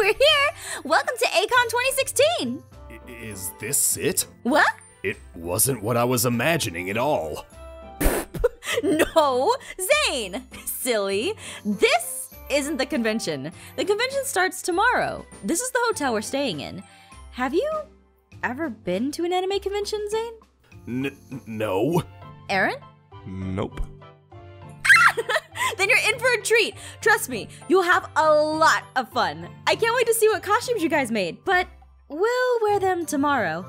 We're here! Welcome to ACON 2016! I- Is this it? What? It wasn't what I was imagining at all. No! Zane! Silly! This isn't the convention. The convention starts tomorrow. This is the hotel we're staying in. Have you ever been to an anime convention, Zane? N- no. Aaron? Nope. Then you're in for a treat. Trust me, you'll have a lot of fun. I can't wait to see what costumes you guys made, but we'll wear them tomorrow.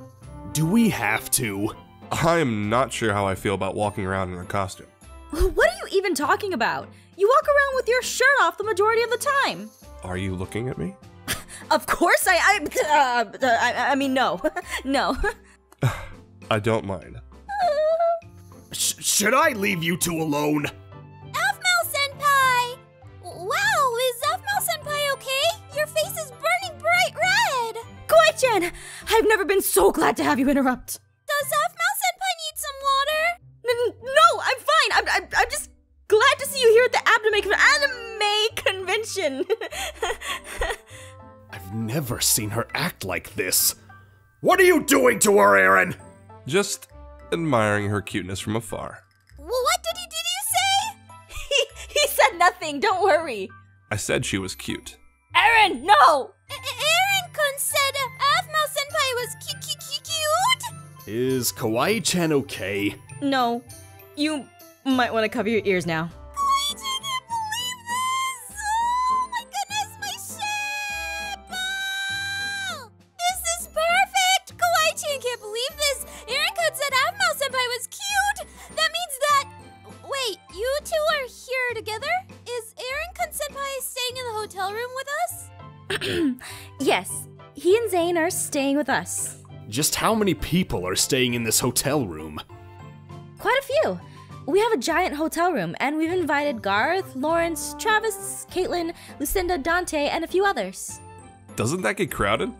Do we have to? I am not sure how I feel about walking around in a costume. What are you even talking about? You walk around with your shirt off the majority of the time. Are you looking at me? Of course, I I uh, I, I mean no, no. I don't mind. Sh- should I leave you two alone? Kawaii-chan, I've never been so glad to have you interrupt. Does Aphmau senpai need some water? N- no, I'm fine. I'm, I'm, I'm just glad to see you here at the anime, anime convention. I've never seen her act like this. What are you doing to her, Aaron? Just admiring her cuteness from afar. Well, what did he did you say? he, he said nothing. Don't worry. I said she was cute. Aaron, no. Cute. Is Kawaii-chan okay? No. You might want to cover your ears now. I can't believe this! Oh my goodness, my ship! Oh, this is perfect! Kawaii-chan can't believe this! Aaron kun said Aphmau senpai was cute! That means that... Wait, you two are here together? Is Aaron Kunsenpai staying in the hotel room with us? Yes, he and Zane are staying with us. Just how many people are staying in this hotel room? Quite a few. We have a giant hotel room, and we've invited Garth, Lawrence, Travis, Caitlin, Lucinda, Dante, and a few others. Doesn't that get crowded?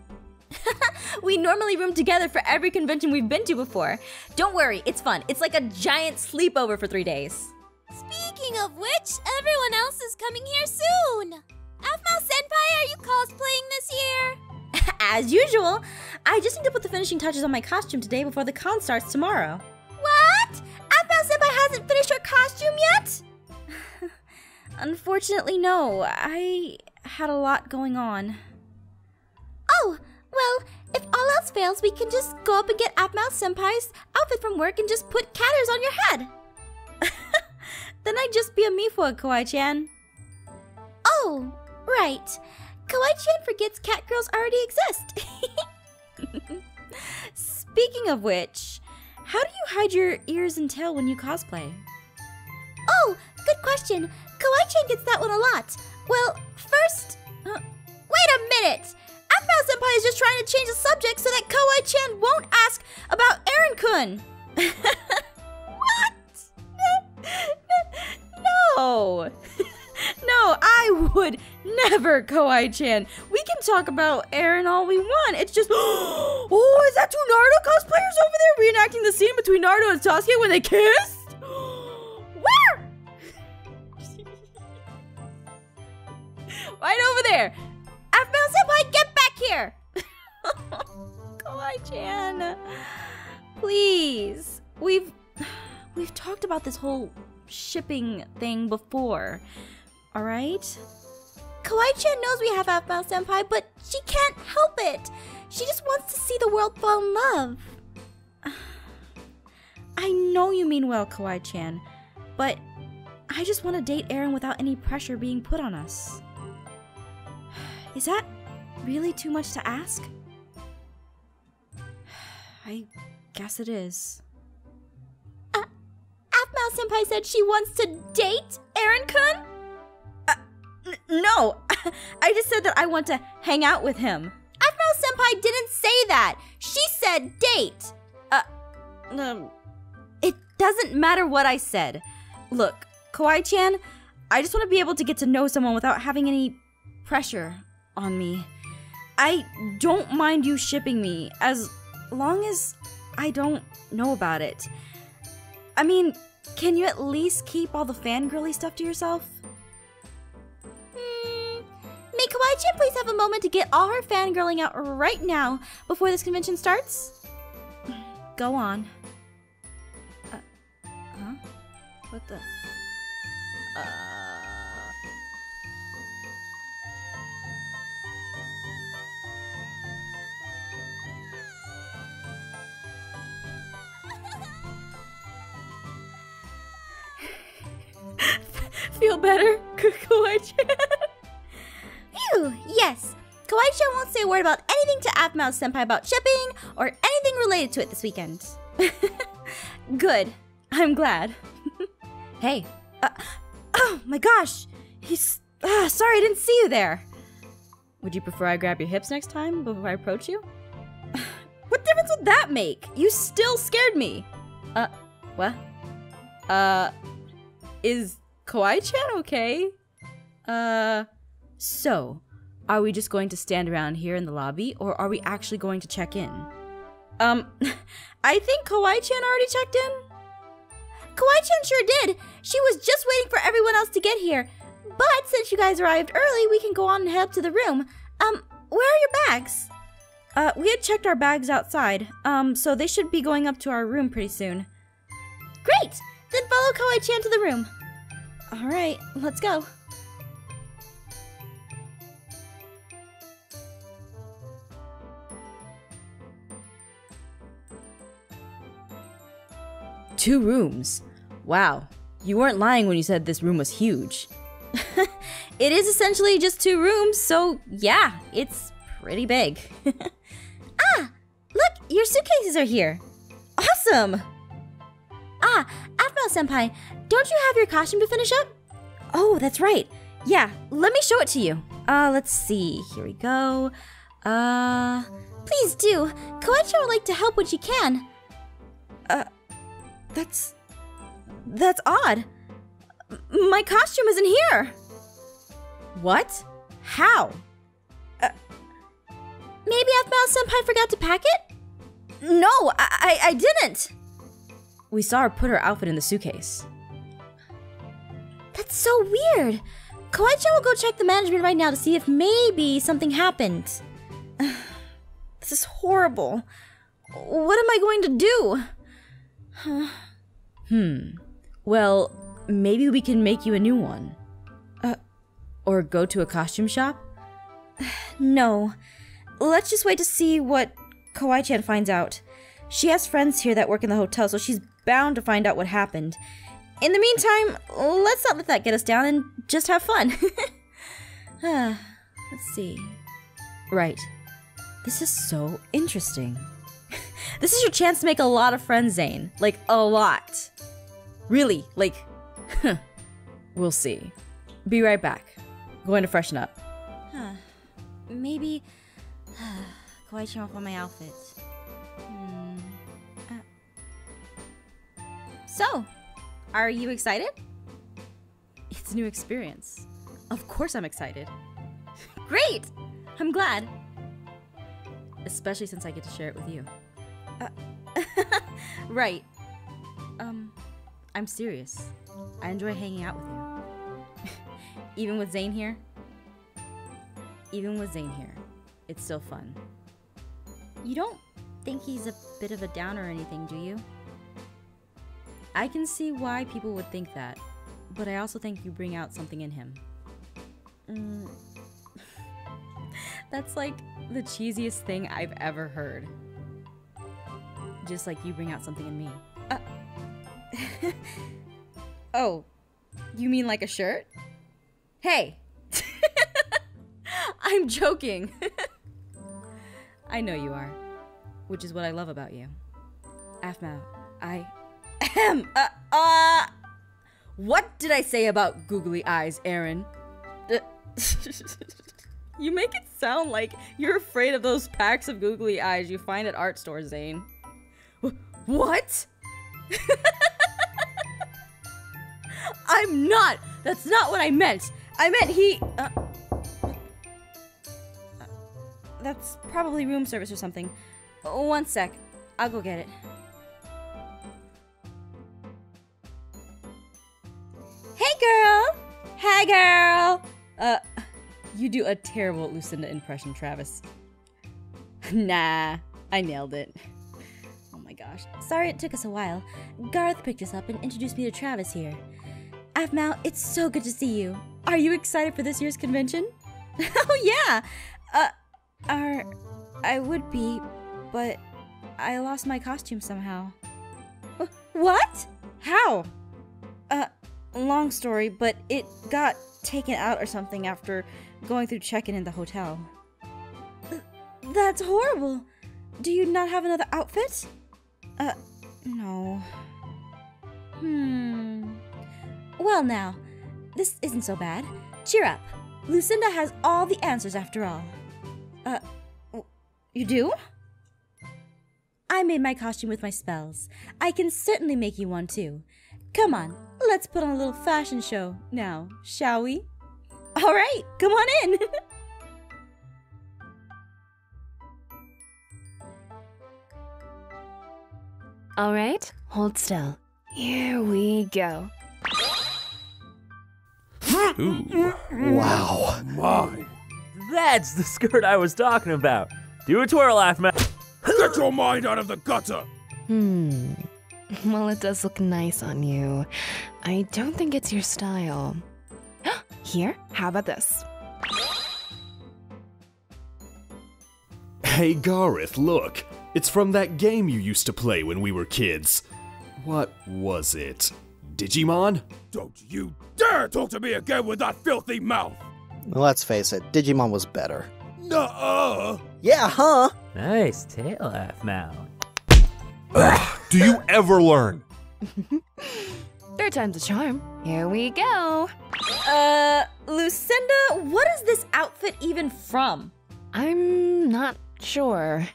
We normally room together for every convention we've been to before. Don't worry, it's fun. It's like a giant sleepover for three days. Speaking of which, everyone else is coming here soon! Aphmau senpai, are you cosplaying this year? As usual, I just need to put the finishing touches on my costume today before the con starts tomorrow. What? Aphmau senpai hasn't finished her costume yet? Unfortunately, no. I had a lot going on. Oh, well, if all else fails, we can just go up and get Aphmau senpai's outfit from work and just put catters on your head. Then I'd just be a Mifua, Kawaii-chan. Oh, right. Kawaii-chan forgets cat girls already exist. Speaking of which, how do you hide your ears and tail when you cosplay? oh, good question. Kawaii-chan gets that one a lot. Well, first... uh, wait a minute! Aphmau senpai is just trying to change the subject so that Kawaii-chan won't ask about Aaron-kun. what? no, would never, Kawaii-chan. We can talk about Aaron all we want. It's just, oh, is that two Naruto cosplayers over there reenacting the scene between Naruto and Sasuke when they kissed? Where? right over there. Aphmau senpai, get back here! Kawaii-chan, please. We've we've talked about this whole shipping thing before. All right? Kawaii-chan knows we have Aphmau senpai, but she can't help it. She just wants to see the world fall in love. I know you mean well, Kawaii-chan, but I just want to date Aaron without any pressure being put on us. Is that really too much to ask? I guess it is. Uh, Aphmau senpai said she wants to date Aaron-kun? No, I just said that I want to hang out with him. Aphmau senpai didn't say that. She said date. Uh, um, it doesn't matter what I said. Look, Kawaii chan, I just want to be able to get to know someone without having any pressure on me. I don't mind you shipping me as long as I don't know about it. I mean, can you at least keep all the fangirly stuff to yourself? May Kawaii-chan please have a moment to get all her fangirling out right now before this convention starts? Go on. Uh, huh? What the? Uh... Feel better, Kawaii-chan? Kawaii-chan won't say a word about anything to Aphmau Senpai about shipping or anything related to it this weekend. Good. I'm glad. hey. Uh, oh my gosh. He's. Uh, sorry, I didn't see you there. Would you prefer I grab your hips next time before I approach you? what difference would that make? You still scared me. Uh, what? Uh, is Kawaii-chan okay? Uh, so, are we just going to stand around here in the lobby, or are we actually going to check in? Um, I think Kawaii-chan already checked in. Kawaii-chan sure did. She was just waiting for everyone else to get here. But since you guys arrived early, we can go on and head up to the room. Um, where are your bags? Uh, we had checked our bags outside. Um, so they should be going up to our room pretty soon. Great! Then follow Kawaii-chan to the room. All right, let's go. Two rooms. Wow, you weren't lying when you said this room was huge. it is essentially just two rooms, so yeah, it's pretty big. ah, look, your suitcases are here. Awesome! Ah, Aphmau Senpai, don't you have your costume to finish up? Oh, that's right. Yeah, let me show it to you. Uh, let's see. Here we go. Uh, please do. Kawaii-chan would like to help when she can. Uh, that's that's odd. My costume isn't here. What? How? Uh, maybe Aphmau Senpai forgot to pack it? No, I, I, I didn't. We saw her put her outfit in the suitcase. That's so weird. Kawaii-chan will go check the management right now to see if maybe something happened. this is horrible. What am I going to do? Hmm. Well, maybe we can make you a new one. Uh, or go to a costume shop? no. Let's just wait to see what Kawaii-chan finds out. She has friends here that work in the hotel, so she's bound to find out what happened. In the meantime, let's not let that get us down and just have fun. Ah, let's see. Right. This is so interesting. This is your chance to make a lot of friends, Zane. Like, a lot. Really, like, we'll see. Be right back. Going to freshen up. Huh. Maybe. Kawaii-chan will find my outfit. Hmm. Uh. So, are you excited? It's a new experience. Of course I'm excited. Great! I'm glad. Especially since I get to share it with you. Uh, right. Um, I'm serious. I enjoy hanging out with you. Even with Zane here? Even with Zane here, it's still fun. You don't think he's a bit of a downer or anything, do you? I can see why people would think that, but I also think you bring out something in him. Mm. That's like the cheesiest thing I've ever heard. Just like you bring out something in me. Uh. oh, you mean like a shirt? Hey! I'm joking. I know you are, which is what I love about you. Aphmau, I Ahem. Uh, uh. What did I say about googly eyes, Aaron? Uh, You make it sound like you're afraid of those packs of googly eyes you find at art stores, Zane. Wh- What? I'm not! That's not what I meant! I meant he. Uh, uh, that's probably room service or something. One sec. I'll go get it. Hey, girl! Hi, girl! Uh, you do a terrible Lucinda impression, Travis. nah, I nailed it. Gosh. Sorry it took us a while. Garth picked us up and introduced me to Travis here. Aphmau, it's so good to see you. Are you excited for this year's convention? oh yeah. Uh, are I would be, but I lost my costume somehow. What? How? Uh, long story, but it got taken out or something after going through check-in in the hotel. That's horrible. Do you not have another outfit? Uh, no. Hmm. Well, now, this isn't so bad. Cheer up. Lucinda has all the answers after all. Uh, you do? I made my costume with my spells. I can certainly make you one too. Come on, let's put on a little fashion show now, shall we? All right, come on in. All right, hold still. Here we go. Ooh. Wow. My. That's the skirt I was talking about. Do a twirl, Aphmau. Get your mind out of the gutter! Hmm. Well, it does look nice on you. I don't think it's your style. Here, how about this? Hey, Garth, look. It's from that game you used to play when we were kids. What was it? Digimon? Don't you dare talk to me again with that filthy mouth! Let's face it, Digimon was better. Nuh-uh! Yeah, huh? Nice tail, Aphmau. Do you ever learn? Third time's a charm. Here we go. uh, Lucinda, what is this outfit even from? I'm not sure.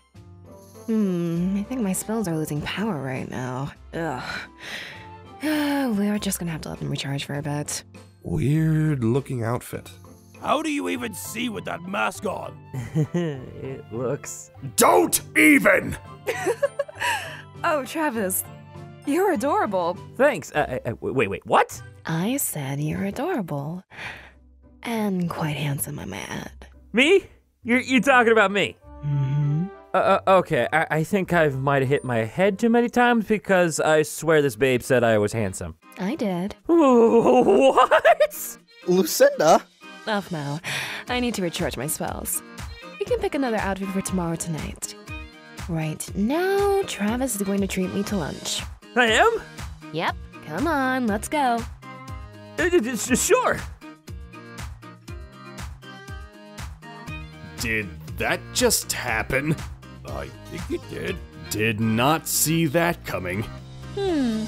Hmm, I think my spells are losing power right now. Ugh. We're just gonna have to let them recharge for a bit. Weird looking outfit. How do you even see with that mask on? it looks. Don't even! Oh, Travis, you're adorable. Thanks. Uh, uh, uh, wait, wait, what? I said you're adorable. And quite handsome, I might add. Me? You're you talking about me? hmm Uh, uh, okay, I, I think I might have hit my head too many times because I swear this babe said I was handsome. I did. What? Lucinda? Enough now. I need to recharge my spells. We can pick another outfit for tomorrow tonight. Right now, Travis is going to treat me to lunch. I am? Yep. Come on, let's go. Uh, uh, uh, Sure. Did that just happen? I think it did. Did not see that coming. Hmm.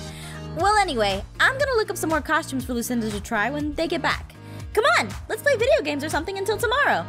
Well, anyway, I'm gonna look up some more costumes for Lucinda to try when they get back. Come on, let's play video games or something until tomorrow.